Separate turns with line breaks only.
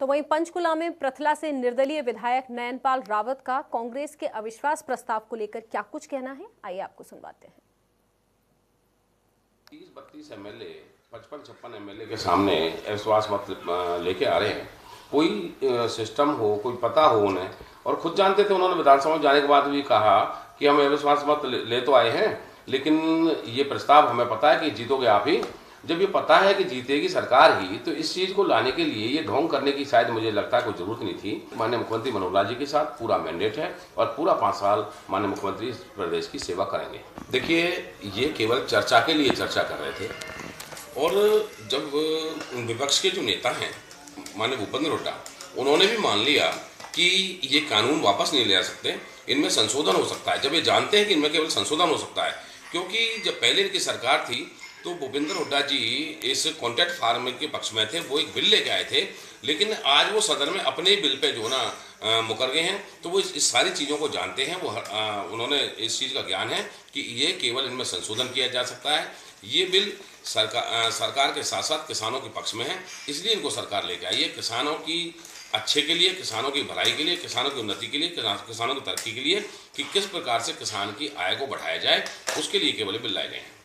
तो वहीं पंचकुला में प्रथला से निर्दलीय विधायक नयनपाल रावत का कांग्रेस के अविश्वास प्रस्ताव को लेकर क्या कुछ कहना है? आइए आपको सुनवाते हैं।
तीस बत्तीस एम एल पचपन छप्पन एम के सामने अविश्वास मत लेके आ रहे हैं। कोई सिस्टम हो कोई पता हो उन्हें और खुद जानते थे उन्होंने विधानसभा में जाने के बाद भी कहा कि हम अविश्वास मत ले, तो आए हैं लेकिन ये प्रस्ताव हमें पता है कि जीतोगे आप ही। जब ये पता है कि जीतेगी सरकार ही तो इस चीज़ को लाने के लिए, ये ढोंग करने की शायद मुझे लगता है कोई ज़रूरत नहीं थी। माननीय मुख्यमंत्री मनोहर लाल जी के साथ पूरा मैंडेट है और पूरा पाँच साल माननीय मुख्यमंत्री प्रदेश की सेवा करेंगे। देखिए, ये केवल चर्चा के लिए चर्चा कर रहे थे। और जब विपक्ष के जो नेता हैं, माननीय भूपेंद्र हुड्डा, उन्होंने भी मान लिया कि ये कानून वापस नहीं ले जा सकते, इनमें संशोधन हो सकता है। जब ये जानते हैं कि इनमें केवल संशोधन हो सकता है, क्योंकि जब पहले इनकी सरकार थी तो भूपेंद्र हुड्डा जी इस कॉन्ट्रैक्ट फ़ार्मिंग के पक्ष में थे वो एक बिल लेके आए थे लेकिन आज वो सदन में अपने ही बिल पे जो ना मुकर गए हैं। तो वो इस, इस सारी चीज़ों को जानते हैं वो अ, उन्होंने इस चीज़ का ज्ञान है कि ये केवल इनमें संशोधन किया जा सकता है। ये बिल सरकार सरकार के साथ साथ किसानों के पक्ष में है इसलिए इनको सरकार लेके आई है। किसानों की अच्छे के लिए किसानों की भलाई के लिए किसानों की उन्नति के लिए किसानों की तरक्की के लिए कि किस प्रकार से किसान की आय को बढ़ाया जाए उसके लिए केवल बिल लाए गए हैं।